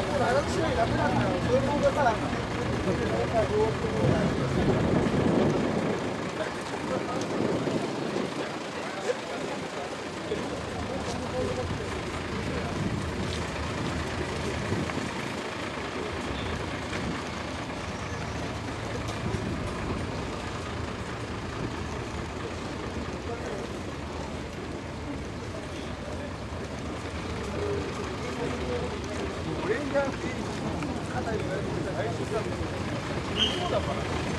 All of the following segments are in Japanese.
僕ら長くしないとダメなんだよ。そ大丈夫だから。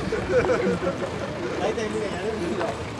大体みんなやるんだ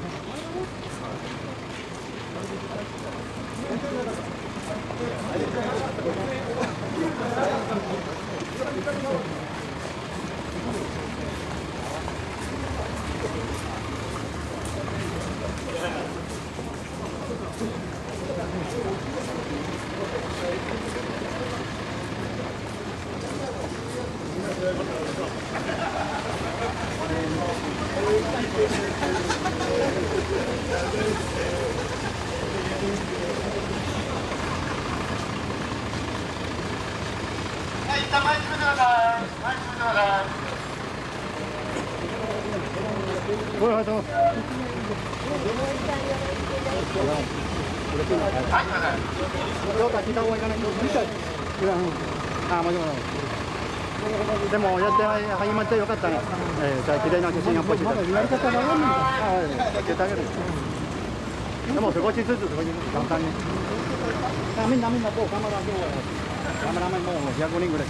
はい、一旦前に進めてください。前に進めてください。はい、くださ でもやって始まってよかったね。ええ、じゃあ綺麗な写真をポチッと。まだ言われ方がわかんない。はい、やってあげる。でも少しずつ少しずつ簡単に。あみんなみんなこうカメラ今日カメラマンも100人ぐらい。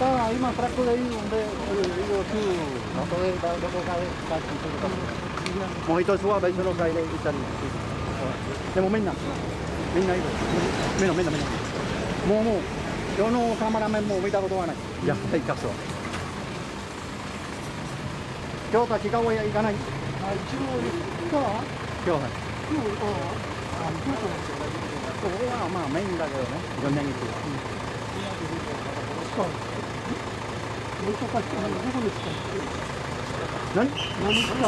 ああ今トラックでいいので、いいよ旧どこへどこかへ帰ってくるか。もう一つは別の会で行ったり。でもみんな、みんないる。みんなみんなみんな。もうもう、世のカメラマンも見たことはない。やったいかそう。今日と違うへ行かない。あ、一応、今日は今日は。今日、あ、今日ここはまあメインだけどね。いろんな道。どこかしてどこですか何何ですか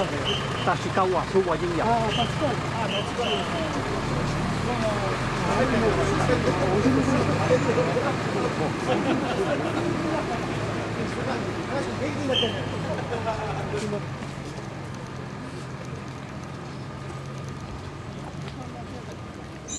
確かはそうは言うや。ああ、確かに。あ、間違いない。